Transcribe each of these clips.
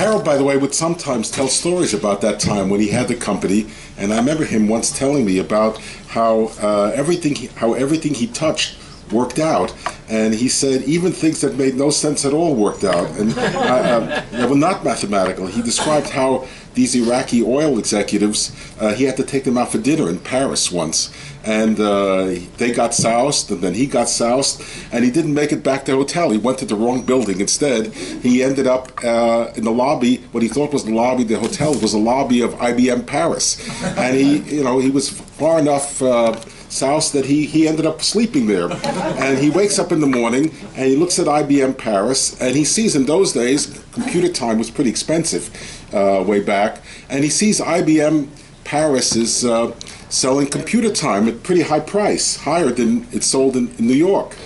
Harold, by the way, would sometimes tell stories about that time when he had the company, and I remember him once telling me about how uh, everything he, how everything he touched worked out, and he said even things that made no sense at all worked out, and uh, uh, they were not mathematical. He described how these Iraqi oil executives, uh, he had to take them out for dinner in Paris once, and uh, they got soused, and then he got soused, and he didn't make it back to the hotel. He went to the wrong building instead. He ended up uh, in the lobby. What he thought was the lobby of the hotel was the lobby of IBM Paris, and he, you know, he was far enough uh, south that he, he ended up sleeping there. And he wakes up in the morning and he looks at IBM Paris and he sees in those days computer time was pretty expensive uh, way back, and he sees IBM Paris is uh, selling computer time at pretty high price, higher than it's sold in, in New York.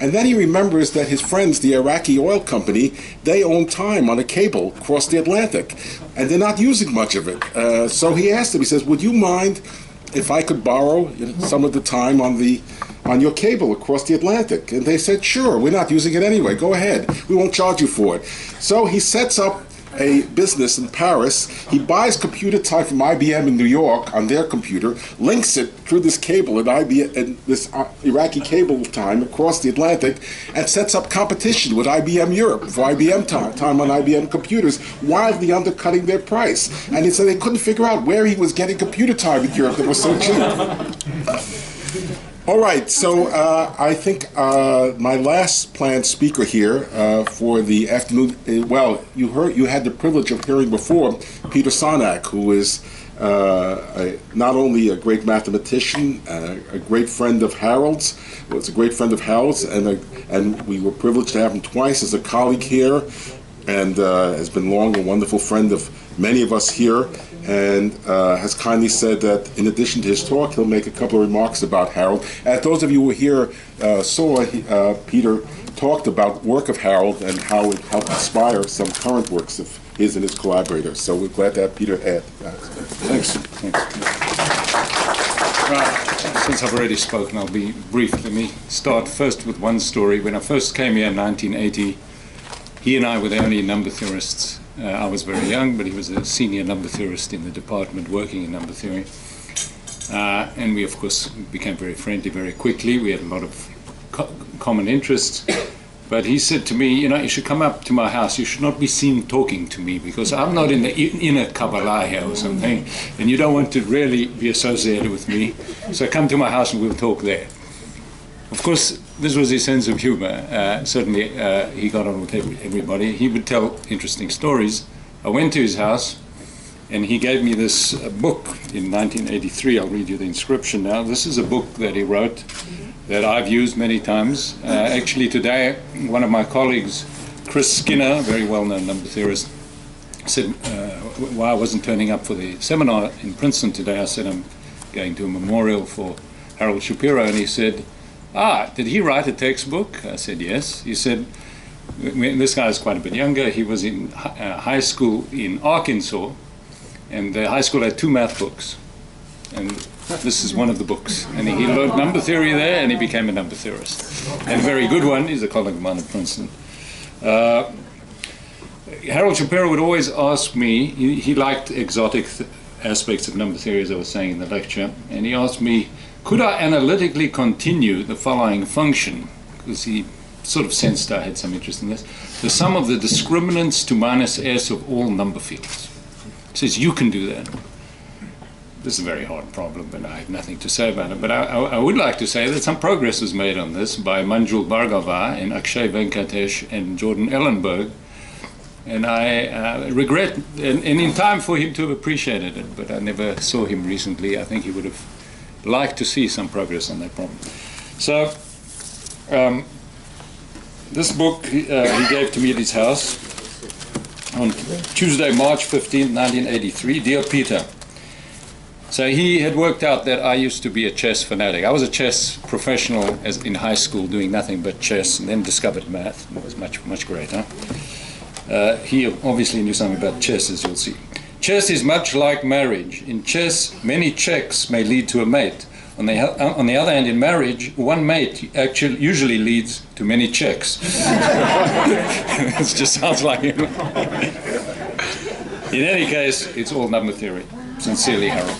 And then he remembers that his friends, the Iraqi oil company, they own time on a cable across the Atlantic, and they're not using much of it. Uh, so he asked him, he says, "Would you mind if I could borrow some of the time on the on your cable across the Atlantic?" And they said, "Sure, we're not using it anyway. Go ahead. We won't charge you for it." So he sets up a business in Paris. He buys computer time from IBM in New York on their computer, links it through this cable at IBM, and this uh, Iraqi cable time across the Atlantic, and sets up competition with IBM Europe for IBM time, time on IBM computers, wildly undercutting their price. And he said they couldn't figure out where he was getting computer time in Europe that was so cheap. All right, so uh, I think uh, my last planned speaker here uh, for the afternoon. uh, Well, you heard you had the privilege of hearing before Peter Sarnak, who is uh, a, not only a great mathematician, uh, a great friend of Harold's, was a great friend of Harold's, and a, and we were privileged to have him twice as a colleague here, and has been long a wonderful friend of many of us here and uh, has kindly said that in addition to his talk, he'll make a couple of remarks about Harold. As those of you who were here uh, saw, he, uh, Peter talked about work of Harold and how it helped inspire some current works of his and his collaborators. So we're glad to have Peter add. Thanks. Thanks. Right. Since I've already spoken, I'll be brief. Let me start first with one story. When I first came here in 1980, he and I were the only number theorists. Uh, I was very young, but he was a senior number theorist in the department working in number theory. Uh, and we, of course, became very friendly very quickly. We had a lot of co- common interests. But he said to me, you know, you should come up to my house. You should not be seen talking to me because I'm not in the inner Kabbalah here or something, and you don't want to really be associated with me. So come to my house and we'll talk there. Of course, this was his sense of humor. Uh, certainly, uh, he got on with everybody. He would tell interesting stories. I went to his house, and he gave me this uh, book in 1983. I'll read you the inscription now. This is a book that he wrote that I've used many times. Uh, actually, today, one of my colleagues, Chris Skinner, very well known number theorist, said, uh, why I wasn't turning up for the seminar in Princeton today, I said, I'm going to a memorial for Harold Shapiro, and he said, Ah, did he write a textbook? I said, Yes. He said, This guy is quite a bit younger. He was in uh, high school in Arkansas, and the high school had two math books. And this is one of the books. And he learned number theory there, and he became a number theorist. And a very good one. He's a colleague of mine at Princeton. Uh, Harold Shapiro would always ask me, he, he liked exotic aspects of number theory, as I was saying in the lecture, and he asked me, could I analytically continue the following function? Because he sort of sensed I had some interest in this. The sum of the discriminants to minus s of all number fields. He says, you can do that. This is a very hard problem, and I have nothing to say about it. But I, I, I would like to say that some progress was made on this by Manjul Bhargava and Akshay Venkatesh and Jordan Ellenberg. And I uh, regret, and, and in time for him to have appreciated it, but I never saw him recently. I think he would have liked to see some progress on that problem. So, um, this book uh, he gave to me at his house on Tuesday, March 15, 1983. Dear Peter, so he had worked out that I used to be a chess fanatic. I was a chess professional as in high school, doing nothing but chess, and then discovered math. It was much, much greater. Uh, he obviously knew something about chess, as you'll see. Chess is much like marriage. In chess, many checks may lead to a mate. On the, on the other hand, in marriage, one mate actually usually leads to many checks. it just sounds like him. In any case, it's all number theory. Sincerely, Harold.